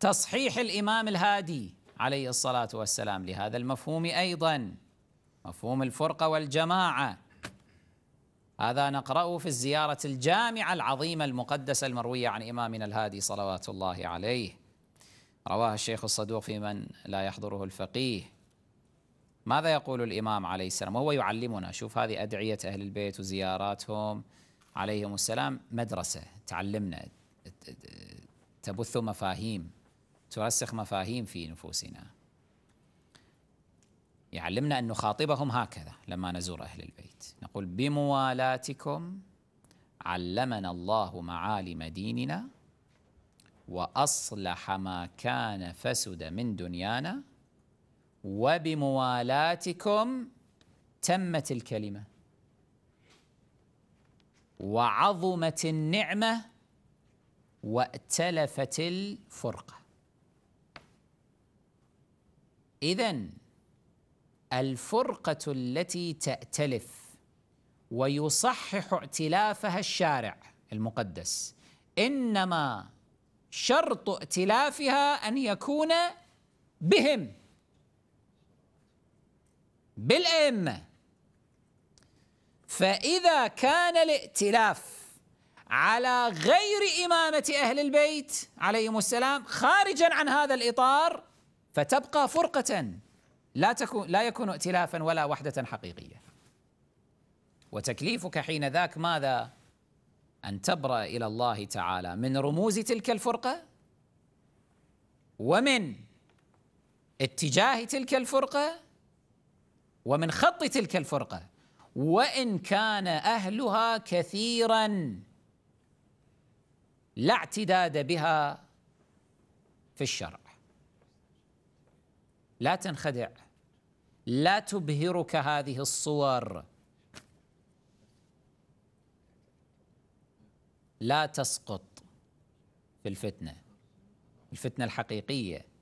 تصحيح الإمام الهادي عليه الصلاة والسلام لهذا المفهوم أيضا مفهوم الفرقة والجماعة. هذا نقرأه في الزيارة الجامعة العظيمة المقدسة المروية عن إمامنا الهادي صلوات الله عليه. رواه الشيخ الصدوق في من لا يحضره الفقيه. ماذا يقول الإمام عليه السلام؟ وهو يعلمنا. شوف هذه أدعية أهل البيت وزياراتهم. عليهم السلام مدرسة تعلمنا تبث مفاهيم. ترسخ مفاهيم في نفوسنا. يعلمنا أن نخاطبهم هكذا لما نزور أهل البيت. نقول بموالاتكم علمنا الله معالم ديننا وأصلح ما كان فسد من دنيانا وبموالاتكم تمت الكلمة وعظمت النعمة وأتلفت الفرقة. إذن الفرقة التي تأتلف ويصحح ائتلافها الشارع المقدس إنما شرط ائتلافها أن يكون بهم بالأئمة. فإذا كان الائتلاف على غير إمامة أهل البيت عليهم السلام خارجا عن هذا الإطار فتبقى فرقة لا تكون لا يكون ائتلافا ولا وحدة حقيقية. وتكليفك حين ذاك ماذا؟ أن تبرأ إلى الله تعالى. من رموز تلك الفرقة؟ ومن اتجاه تلك الفرقة؟ ومن خط تلك الفرقة؟ وإن كان أهلها كثيرا لا اعتداد بها في الشرع. لا تنخدع. لا تبهرك هذه الصور. لا تسقط في الفتنة الفتنة الحقيقية.